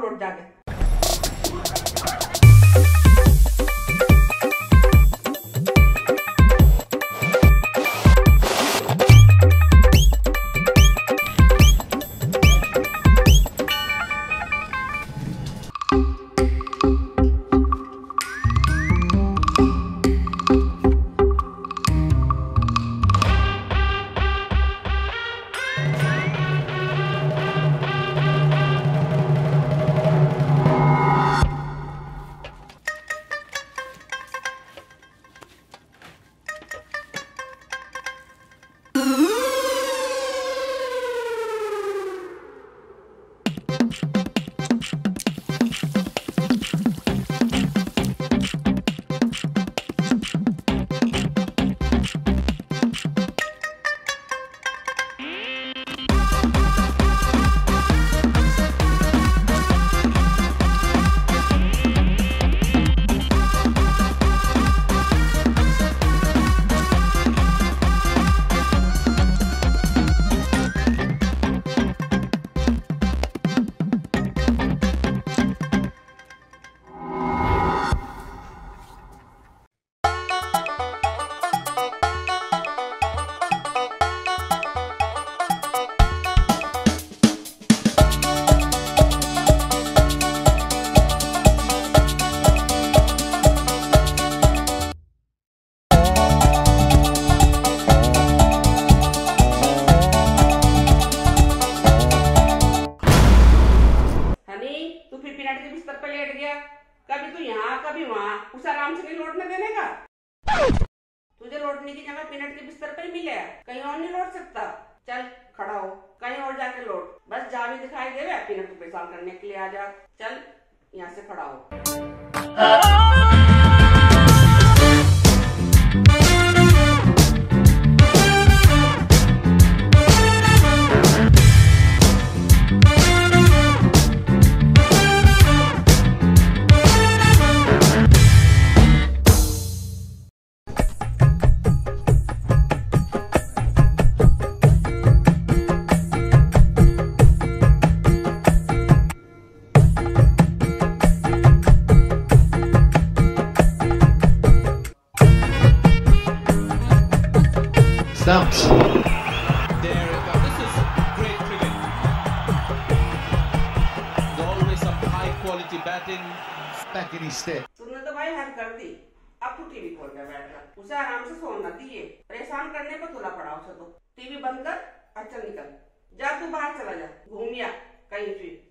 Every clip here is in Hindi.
जाके कहीं लेट गया। कभी तू यहाँ, कभी वहाँ। उसे आराम से नहीं लौटने देने का? तुझे लौटने की जगह पिनट के बिस्तर पर ही मिले कहीं और नहीं लौट सकता। चल, खड़ा हो। कहीं और जाके लौट। बस जा भी दिखाई दे पिनट को परेशान करने के लिए आ जा। चल, यहाँ से खड़ा हो। तुमने तो भाई हद कर दी। अब तू टीवी खोल कर बैठ जा। उसे आराम से सोना दिए। परेशान करने पर तुला पड़ा उसे तो। टीवी बंद कर और चल निकल। जा तू बाहर चला जा। घूमिया कहीं फिर।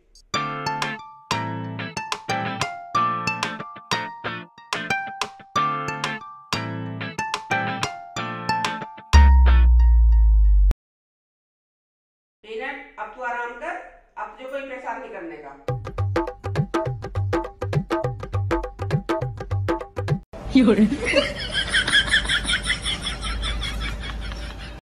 करने का。